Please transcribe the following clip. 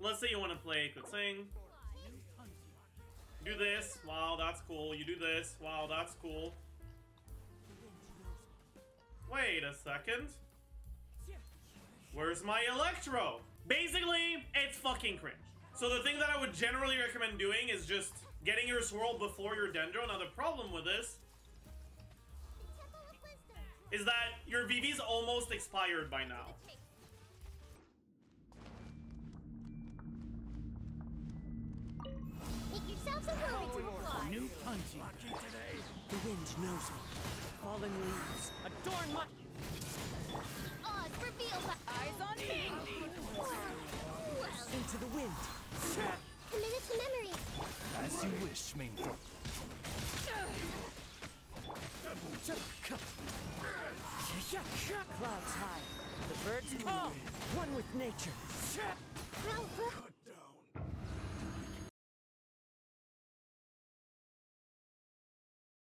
Let's say you want to play quicken. Do this. Wow, that's cool. You do this. Wow, that's cool. Wait a second. Where's my Electro? Basically, it's fucking cringe. So the thing that I would generally recommend doing is just getting your swirl before your Dendro. Now the problem with this is that your VV's almost expired by now. New punching. today. The wind knows me. Fallen leaves adorn my. Oz, reveal my Eyes on me! Well, Into the wind. commit it to memory. As you wish, Mainfront. Clouds high. The birds call. One with nature.